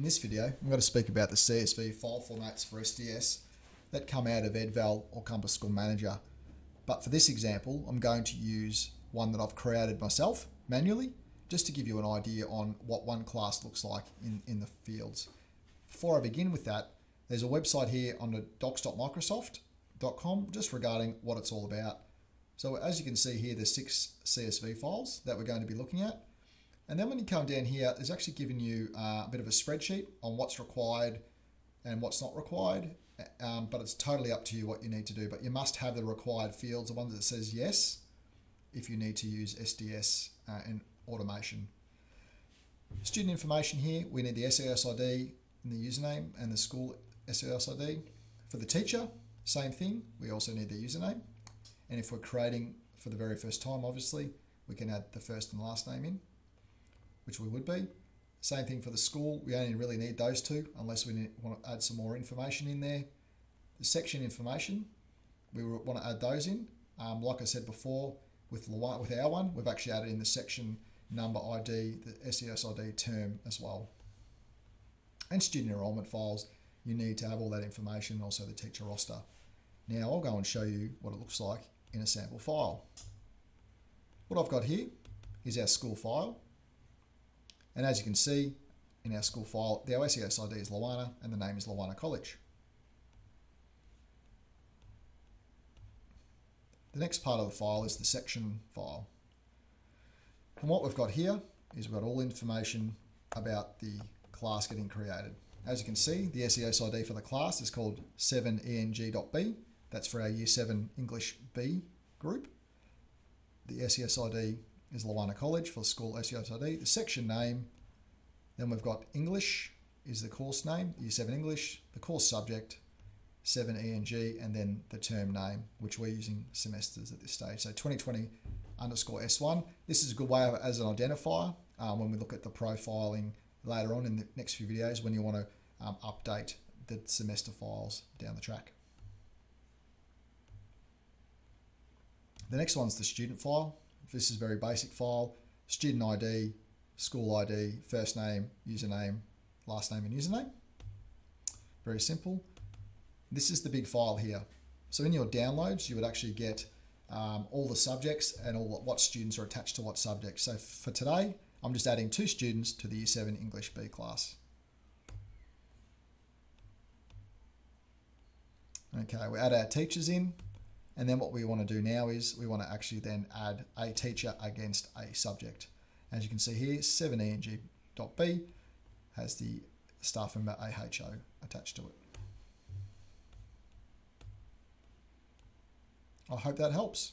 In this video, I'm going to speak about the CSV file formats for SDS that come out of Edval or Compass School Manager. But for this example, I'm going to use one that I've created myself manually, just to give you an idea on what one class looks like in, in the fields. Before I begin with that, there's a website here on the docs.microsoft.com just regarding what it's all about. So as you can see here, there's six CSV files that we're going to be looking at. And then when you come down here, it's actually giving you uh, a bit of a spreadsheet on what's required and what's not required. Um, but it's totally up to you what you need to do. But you must have the required fields, the one that says yes, if you need to use SDS uh, in automation. Student information here, we need the SES ID and the username and the school SES ID. For the teacher, same thing, we also need their username. And if we're creating for the very first time, obviously, we can add the first and last name in which we would be. Same thing for the school. We only really need those two unless we need, want to add some more information in there. The section information, we want to add those in. Um, like I said before, with, with our one, we've actually added in the section number ID, the SES ID term as well. And student enrollment files, you need to have all that information also the teacher roster. Now I'll go and show you what it looks like in a sample file. What I've got here is our school file. And as you can see in our school file, the SES ID is Lowanna and the name is Lowanna College. The next part of the file is the section file. And what we've got here is we've got all information about the class getting created. As you can see, the SES ID for the class is called 7eng.b. That's for our Year 7 English B group. The SES ID is Lowanna College for school SESID. The section name, then we've got English is the course name, Year 7 English, the course subject, 7 ENG, and then the term name, which we're using semesters at this stage. So 2020 underscore S1. This is a good way of, as an identifier um, when we look at the profiling later on in the next few videos when you want to um, update the semester files down the track. The next one's the student file. This is very basic file. Student ID, school ID, first name, username, last name and username. Very simple. This is the big file here. So in your downloads, you would actually get um, all the subjects and all what students are attached to what subjects. So for today, I'm just adding two students to the Year 7 English B class. Okay, we add our teachers in. And then what we want to do now is we want to actually then add a teacher against a subject. As you can see here, 7eng.b has the staff member AHO attached to it. I hope that helps.